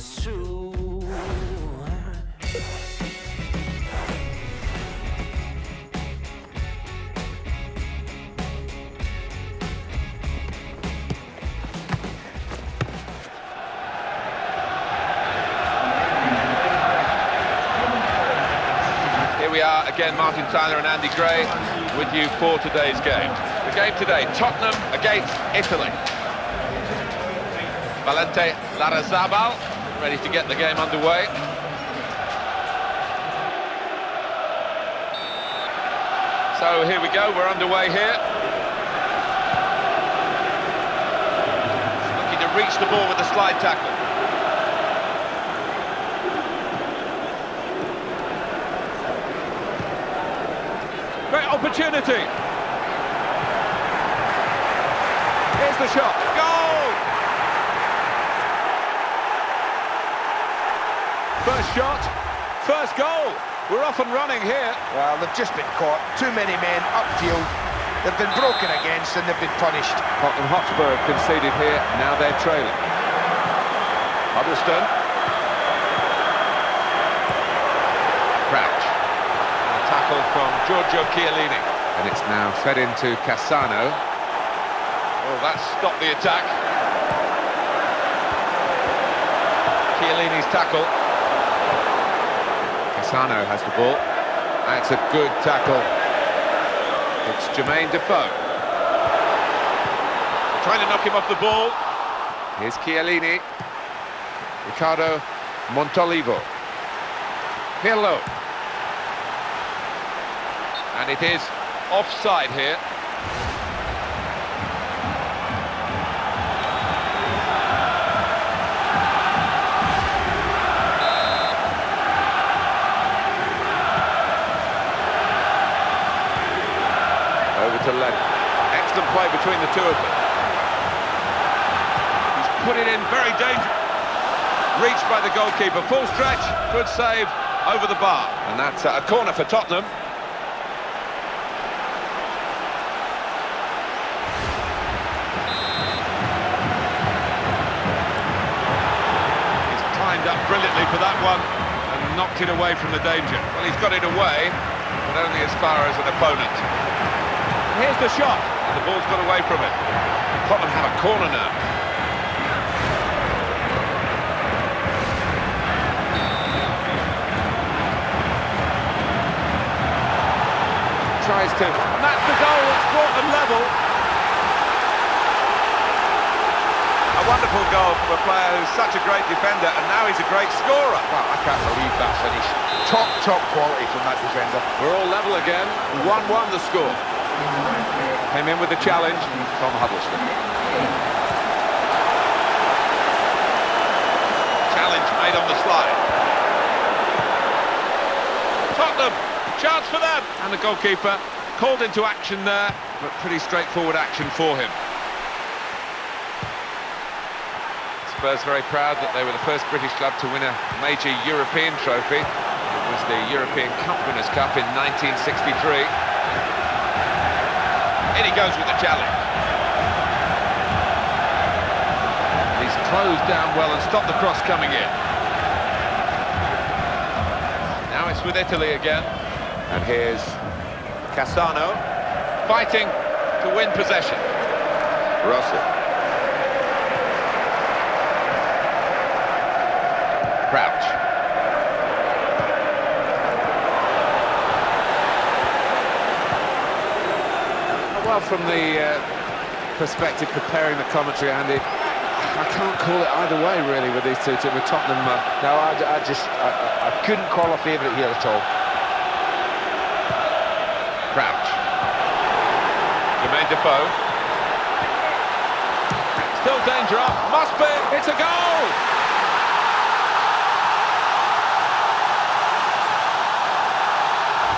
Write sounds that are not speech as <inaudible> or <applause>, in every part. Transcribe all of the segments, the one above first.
Here we are again, Martin Tyler and Andy Gray with you for today's game. The game today, Tottenham against Italy. Valente Larrazabal ready to get the game underway. So here we go, we're underway here. Looking to reach the ball with a slide tackle. Great opportunity. Here's the shot. Goal! First shot, first goal. We're off and running here. Well, they've just been caught. Too many men upfield. They've been broken against and they've been punished. Tottenham Hotspur have conceded here, now they're trailing. Huddlestone. Crouch. And a tackle from Giorgio Chiellini. And it's now fed into Cassano. Oh, that stopped the attack. Chiellini's tackle. Cassano has the ball. That's a good tackle. It's Jermaine Defoe. Trying to knock him off the ball. Here's Chiellini. Riccardo Montolivo. Pirlo. And it is offside here. Between the two of them. He's put it in very dangerous. Reached by the goalkeeper. Full stretch. Good save over the bar. And that's uh, a corner for Tottenham. He's timed up brilliantly for that one and knocked it away from the danger. Well, he's got it away, but only as far as an opponent. Here's the shot. And the ball's got away from it. Tottenham have a corner now. Tries to, and that's the goal that's brought them level. A wonderful goal from a player who's such a great defender, and now he's a great scorer. Well, I can't believe that finish. Top, top quality from that defender. We're all level again. 1-1 the score. Came in with the challenge, Tom Huddlestone. Challenge made on the slide. Tottenham, chance for them. And the goalkeeper called into action there, but pretty straightforward action for him. Spurs very proud that they were the first British club to win a major European trophy. It was the European Cup Winners' Cup in 1963. In he goes with the challenge. He's closed down well and stopped the cross coming in. Now it's with Italy again. And here's Cassano fighting to win possession. Russell. Crouch. Well, from the uh, perspective preparing the commentary, Andy, I can't call it either way, really, with these two teams. With Tottenham, uh, No, I, I just, I, I- I couldn't call a favourite here at all. Crouch. Jermaine Defoe. Still danger up. Must be. It's a goal!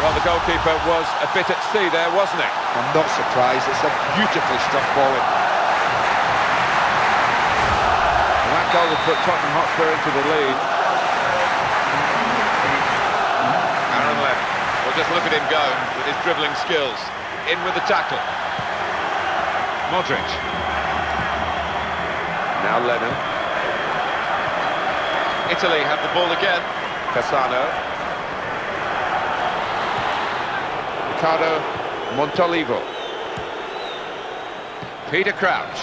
Well, the goalkeeper was a bit at sea there, wasn't it? I'm not surprised. It's a beautifully struck ball in. And that goal will put Tottenham Hotspur into the lead. Aaron Lennon. Well, just look at him go with his dribbling skills. In with the tackle. Modric. Now Lennon. Italy have the ball again. Cassano. Riccardo Montolivo. Peter Crouch.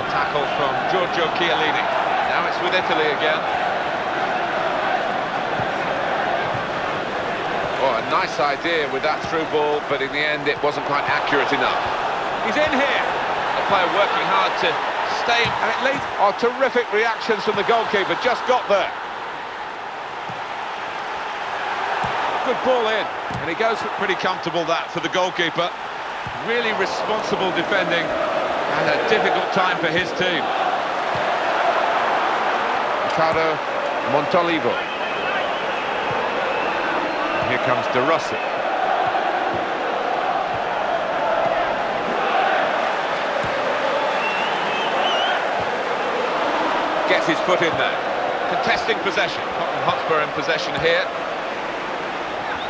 A tackle from Giorgio Chiellini. Now it's with Italy again. Oh, a nice idea with that through ball, but in the end it wasn't quite accurate enough. He's in here. The player working hard to stay, and it leads... Oh, terrific reactions from the goalkeeper, just got there. Good ball in, and he goes pretty comfortable that for the goalkeeper. Really responsible defending, and a difficult time for his team. Riccardo Montolivo. Here comes De Rossi. Gets his foot in there. Contesting possession. Tottenham Hotspur in possession here.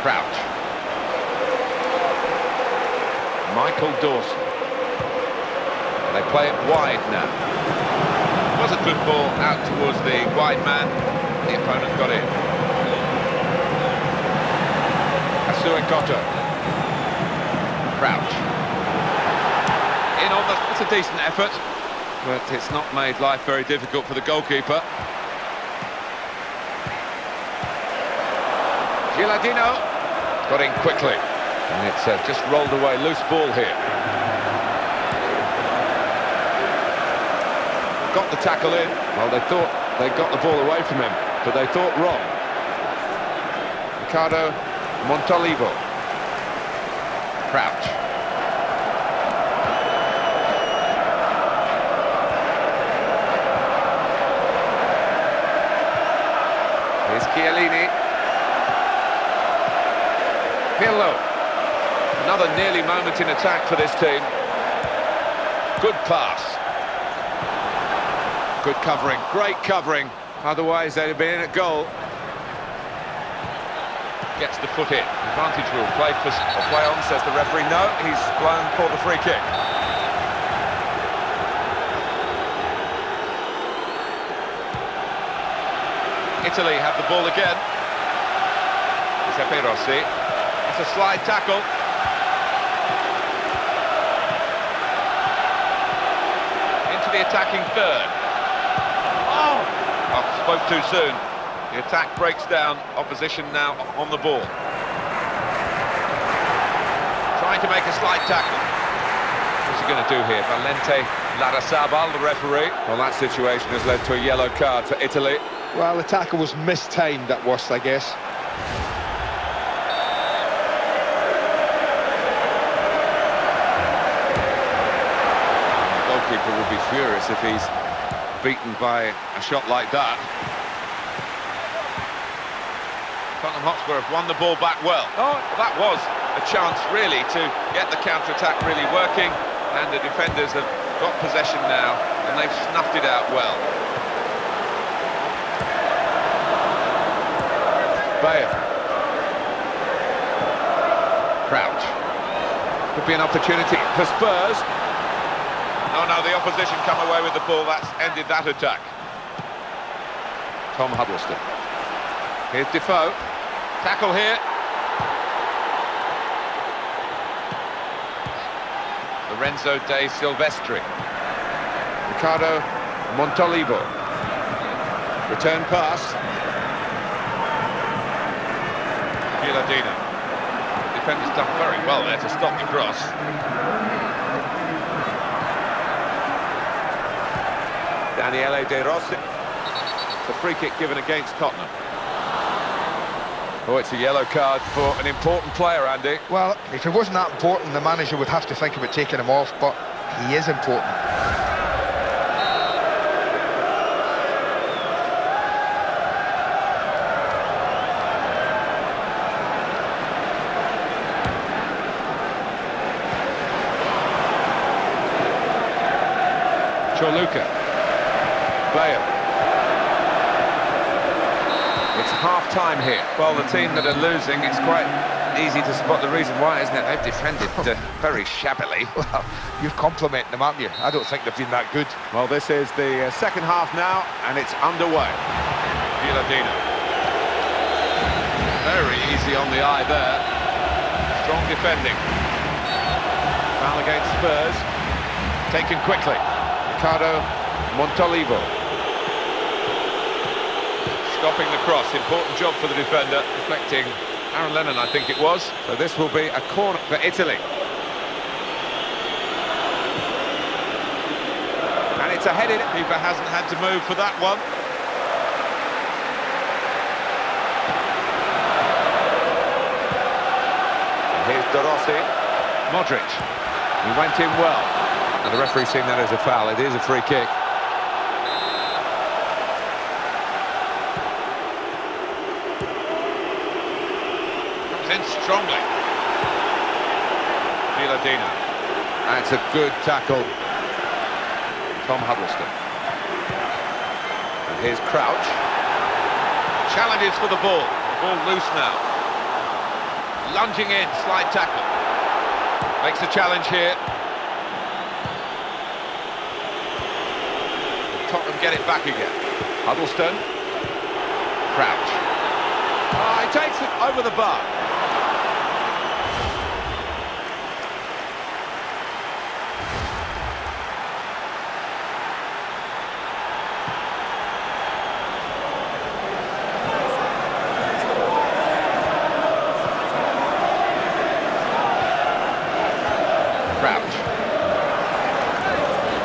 Crouch. Michael Dawson. They play it wide now. It was a good ball out towards the wide man. The opponent got in. Assou-Ekotto. Crouch. In on the... It's a decent effort, but it's not made life very difficult for the goalkeeper. Gilardino got in quickly, and it's uh, just rolled away, loose ball here. Got the tackle in. Well, they thought they got the ball away from him, but they thought wrong. Riccardo Montolivo. Crouch. Pirlo. Another nearly moment in attack for this team. Good pass. Good covering, great covering. Otherwise, they'd have been in at goal. Gets the foot in. Advantage rule played for play on, says the referee. No, he's blown for the free kick. Italy have the ball again. Giuseppe Rossi. A slide tackle. Into the attacking third. Oh! oh! spoke too soon. The attack breaks down. Opposition now on the ball. Trying to make a slide tackle. What's he going to do here? Valente Larrazabal, the referee. Well, that situation has led to a yellow card for Italy. Well, the tackle was mistimed at worst, I guess. If he's beaten by a shot like that. Tottenham Hotspur have won the ball back well. Oh, that was a chance, really, to get the counter-attack really working, and the defenders have got possession now, and they've snuffed it out well. Bayer. Crouch. Could be an opportunity for Spurs. No, no, the opposition come away with the ball. That's ended that attack. Tom Huddlestone. Here's Defoe. Tackle here. Lorenzo De Silvestri. Riccardo Montolivo. Return pass. Gilardino. Defenders done very well there to stop the cross. Daniele De Rossi. The free kick given against Tottenham. Oh, it's a yellow card for an important player, Andy. Well, if it wasn't that important, the manager would have to think about taking him off, but he is important. It's half-time here. Well, the team that are losing, it's quite easy to spot the reason why, isn't it? They've defended uh, <laughs> very shabbily. Well, you're complimenting them, aren't you? I don't think they've been that good. Well, this is the uh, second half now, and it's underway. Gilardino. Very easy on the eye there. Strong defending. Foul against Spurs. Taken quickly. Riccardo Montolivo. Stopping the cross. Important job for the defender. Deflecting Aaron Lennon, I think it was. So this will be a corner for Italy. And it's a headed. Keeper hasn't had to move for that one. Here's De Rossi. Modric. He went in well. And the referee's seen that as a foul. It is a free kick. Comes in strongly. Gilardino. That's a good tackle. Tom Huddlestone. And here's Crouch. Challenges for the ball. The ball loose now. Lunging in, slide tackle. Makes the challenge here. Tottenham get it back again. Huddlestone. Crouch. Oh, he takes it over the bar. Crouch.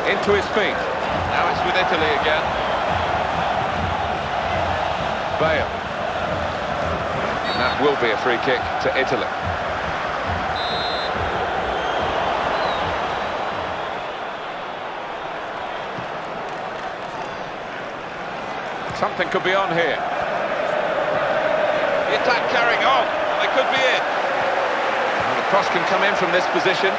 Into his feet. Now it's with Italy again. Bale. And that will be a free kick to Italy. Something could be on here. The attack carrying on. They could be in. And the cross can come in from this position.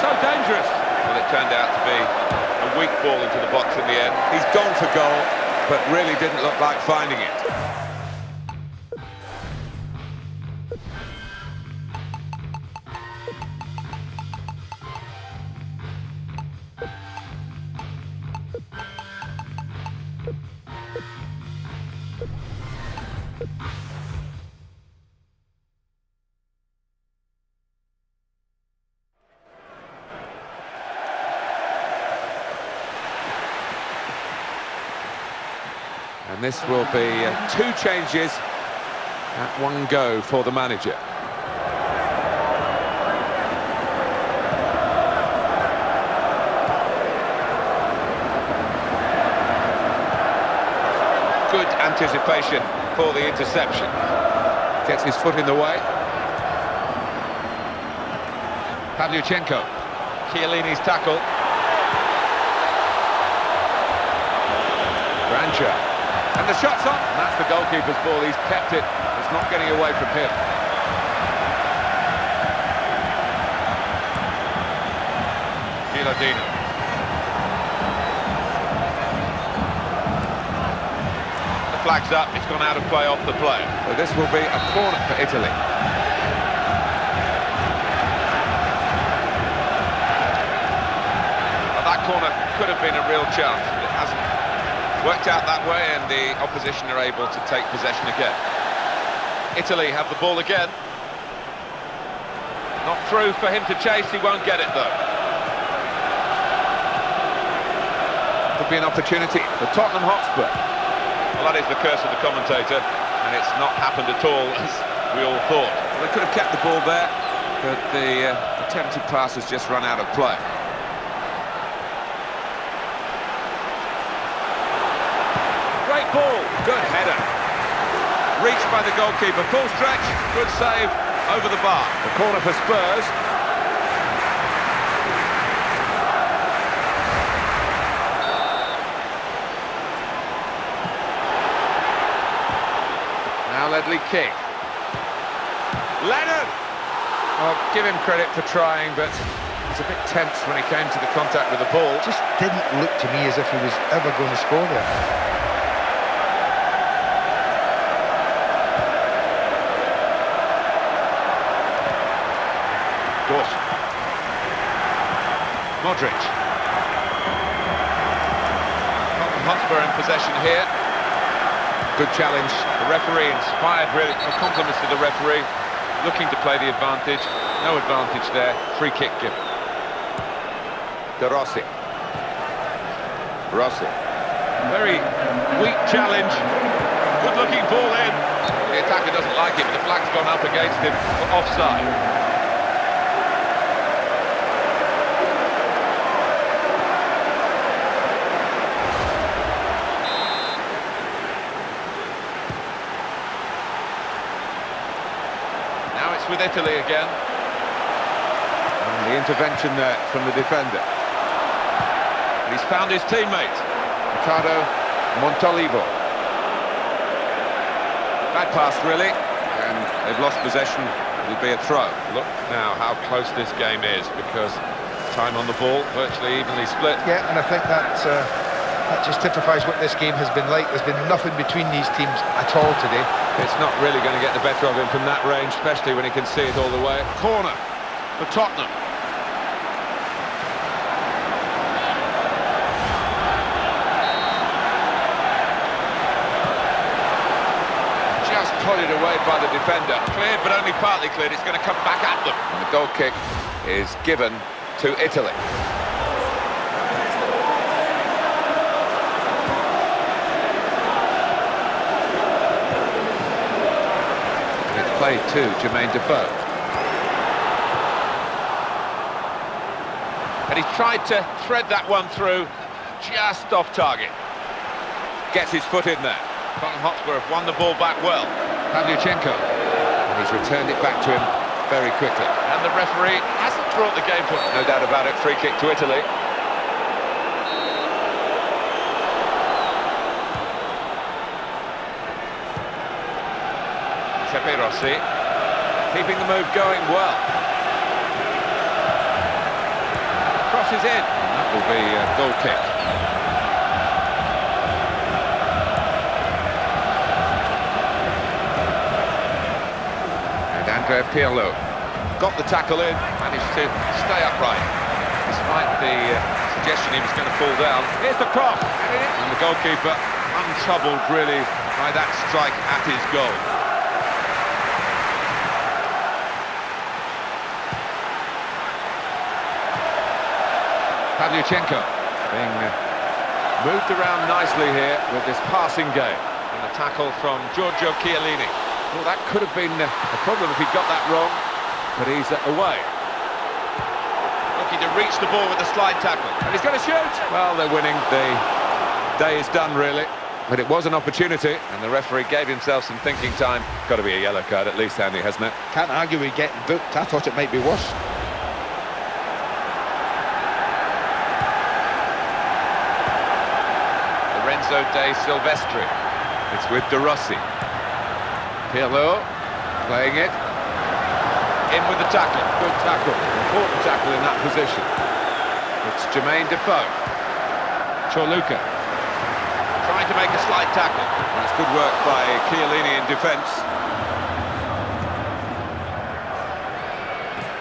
So dangerous. Well, it turned out to be a weak ball into the box in the end. He's gone for goal, but really didn't look like finding it. And this will be uh, two changes at one go for the manager. Good anticipation for the interception. Gets his foot in the way. Pavlyuchenko. Chiellini's tackle. Brancher. The shot's on. And that's the goalkeeper's ball. He's kept it. It's not getting away from him. Gilardino. The flag's up. It's gone out of play off the play. So this will be a corner for Italy. That corner could have been a real chance, but it hasn't worked out that way, and the opposition are able to take possession again. Italy have the ball again. Not through for him to chase, he won't get it though. Could be an opportunity for Tottenham Hotspur. Well, that is the curse of the commentator, and it's not happened at all, <laughs> as we all thought. Well, they could have kept the ball there, but the uh, attempted pass has just run out of play. Great ball, good header. Reached by the goalkeeper, full stretch, good save, over the bar. The corner for Spurs. Now Ledley King. Lennon! Well, give him credit for trying, but he's a bit tense when he came to the contact with the ball. Just didn't look to me as if he was ever going to score there. Modric. Hotspur in possession here. Good challenge. The referee inspired, really. A compliment to the referee. Looking to play the advantage. No advantage there. Free kick given. De Rossi. Rossi. Very weak challenge. Good looking ball in. The attacker doesn't like it, but the flag's gone up against him for offside. With Italy again. And the intervention there from the defender. And he's found his teammate. Riccardo Montolivo. Bad pass, really. And they've lost possession. It'll be a throw. Look now how close this game is because time on the ball, virtually evenly split. Yeah, and I think that uh, that just typifies what this game has been like. There's been nothing between these teams at all today. It's not really going to get the better of him from that range, especially when he can see it all the way. Corner for Tottenham. Just it away by the defender. Cleared, but only partly cleared. It's going to come back at them. And the goal kick is given to Italy. Played to Jermaine Defoe. And he tried to thread that one through, just off target. Gets his foot in there. Tottenham Hotspur have won the ball back well. Pavlyuchenko. And he's returned it back to him very quickly. And the referee hasn't brought the game to... No doubt about it, free kick to Italy. Giuseppe Rossi. Keeping the move going well. Crosses in. That will be a goal kick. And Andrea Pirlo got the tackle in, managed to stay upright. Despite the uh, suggestion he was going to fall down. Here's the cross. And the goalkeeper untroubled, really, by that strike at his goal. Pavlyuchenko being uh, moved around nicely here with this passing game. And a tackle from Giorgio Chiellini. Well, that could have been uh, a problem if he got that wrong, but he's uh, away. Looking to reach the ball with a slide tackle. And he's going to shoot! Well, they're winning. The day is done, really. But it was an opportunity, and the referee gave himself some thinking time. Got to be a yellow card at least, Andy, hasn't it? Can't argue with getting booked. I thought it might be worse. Lorenzo De Silvestri. It's with De Rossi. Pirlo playing it. In with the tackle. Good tackle. Important tackle in that position. It's Jermaine Defoe. Corluka. Trying to make a slight tackle. That's good work by Chiellini in defence.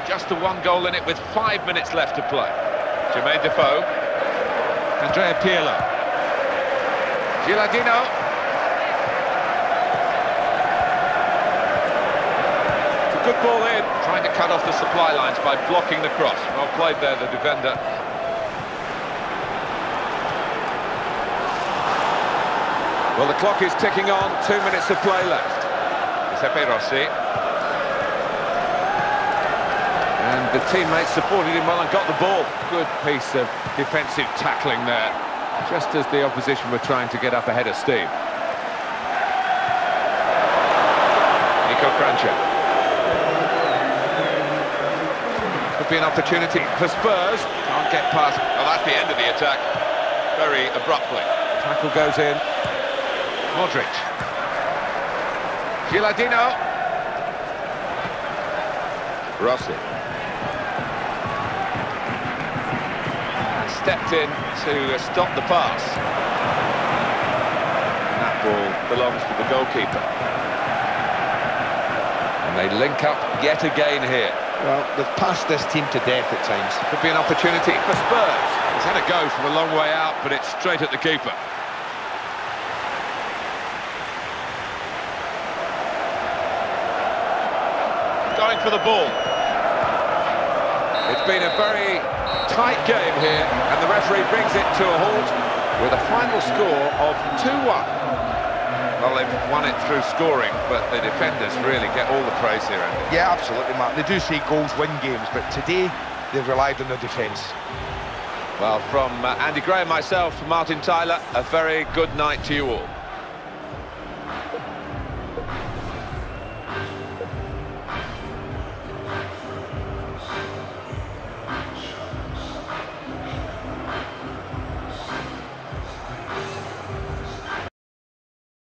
Just the one goal in it with five minutes left to play. Jermaine Defoe. Andrea Pirlo. Gilardino. It's a good ball in, trying to cut off the supply lines by blocking the cross. Well played there, the defender. Well, the clock is ticking on, two minutes of play left. Giuseppe Rossi. And the teammates supported him well and got the ball. Good piece of defensive tackling there just as the opposition were trying to get up ahead of steam. Niko Kranjčar. Could be an opportunity for Spurs. Can't get past. Well, that's the end of the attack. Very abruptly. Tackle goes in. Modric. Gilardino. Rossi. Stepped in to stop the pass. And that ball belongs to the goalkeeper. And they link up yet again here. Well, they've passed this team to death at times. Could be an opportunity for Spurs. He's had a go from a long way out, but it's straight at the keeper. Going for the ball. It's been a very tight game here, and the referee brings it to a halt with a final score of 2-1. Well, they've won it through scoring, but the defenders really get all the praise here, Andy. Yeah, absolutely, Mark. They do say goals win games, but today they've relied on their defence. Well, from uh, Andy Gray and myself, Martin Tyler, a very good night to you all.